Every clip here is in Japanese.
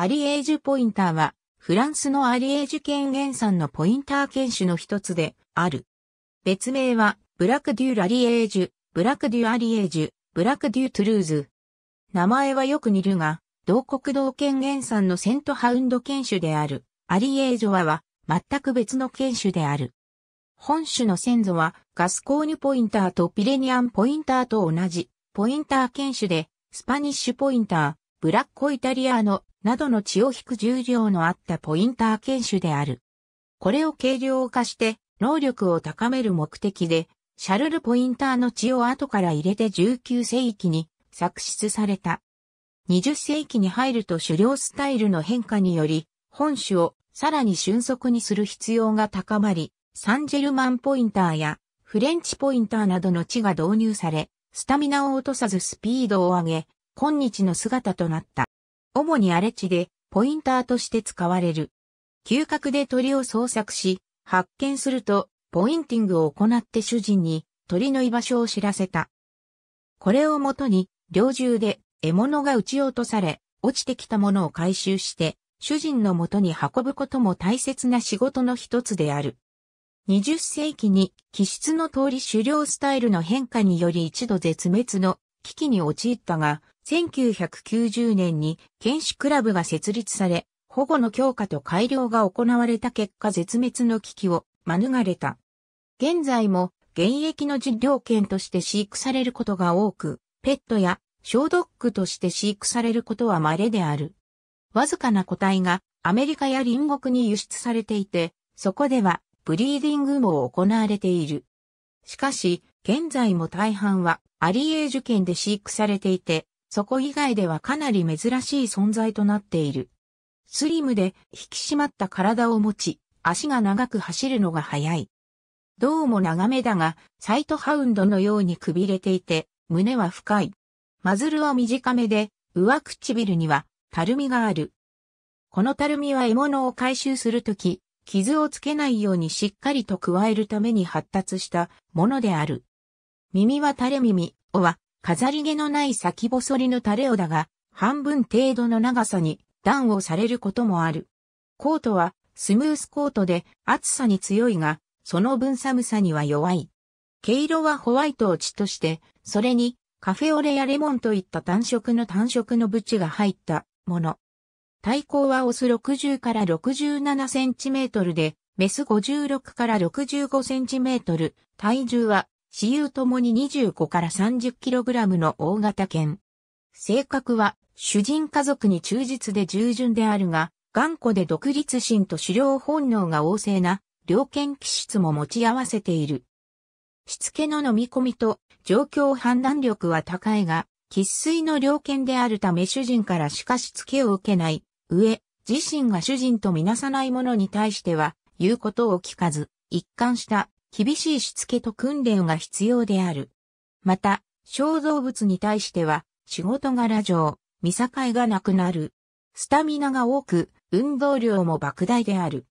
アリエージュポインターは、フランスのアリエージュ県原産のポインター犬種の一つである。別名は、ブラックデュラリエージュ、ブラックデュアリエージュ、ブラックデュトゥルーズ。名前はよく似るが、同国道県原産のセントハウンド犬種である、アリエージョアは、全く別の犬種である。本種の先祖は、ガスコーニュポインターとピレニアンポインターと同じ、ポインター犬種で、スパニッシュポインター、ブラッコイタリアーノ、などの血を引く重量のあったポインター犬種である。これを軽量化して能力を高める目的で、シャルル・ポインターの血を後から入れて19世紀に作出された。20世紀に入ると狩猟スタイルの変化により、本種をさらに俊足にする必要が高まり、サンジェルマンポインターやフレンチポインターなどの血が導入され、スタミナを落とさずスピードを上げ、今日の姿となった。主に荒れ地でポインターとして使われる。嗅覚で鳥を捜索し、発見すると、ポインティングを行って主人に鳥の居場所を知らせた。これをもとに、猟銃で獲物が撃ち落とされ、落ちてきたものを回収して、主人のもとに運ぶことも大切な仕事の一つである。20世紀に気質の通り狩猟スタイルの変化により一度絶滅の危機に陥ったが、1990年に犬種クラブが設立され、保護の強化と改良が行われた結果絶滅の危機を免れた。現在も現役の実猟犬として飼育されることが多く、ペットやショードッグとして飼育されることは稀である。わずかな個体がアメリカや隣国に輸出されていて、そこではブリーディングも行われている。しかし、現在も大半はアリエージュ犬で飼育されていて、そこ以外ではかなり珍しい存在となっている。スリムで引き締まった体を持ち、足が長く走るのが速い。胴も長めだが、サイトハウンドのようにくびれていて、胸は深い。マズルは短めで、上唇には、たるみがある。このたるみは獲物を回収するとき、傷をつけないようにしっかりと加えるために発達したものである。耳は垂れ耳、おは飾り毛のない先細りのタレオだが、半分程度の長さに段をされることもある。コートはスムースコートで暑さに強いが、その分寒さには弱い。毛色はホワイトを血として、それにカフェオレやレモンといった単色の単色のブチが入ったもの。体高はオス60から67センチメートルで、メス56から65センチメートル、体重は私有ともに25から30キログラムの大型犬。性格は主人家族に忠実で従順であるが、頑固で独立心と狩猟本能が旺盛な猟犬気質も持ち合わせている。しつけの飲み込みと状況判断力は高いが、喫水の猟犬であるため主人からしかしつけを受けない上、自身が主人とみなさない者に対しては言うことを聞かず、一貫した厳しいしつけと訓練が必要である。また、小動物に対しては、仕事柄上、見境がなくなる。スタミナが多く、運動量も莫大である。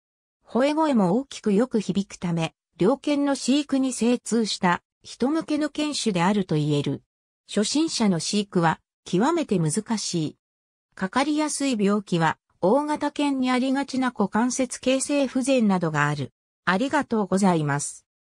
吠え声も大きくよく響くため、猟犬の飼育に精通した人向けの犬種であると言える。初心者の飼育は極めて難しい。かかりやすい病気は大型犬にありがちな股関節形成不全などがある。ありがとうございます。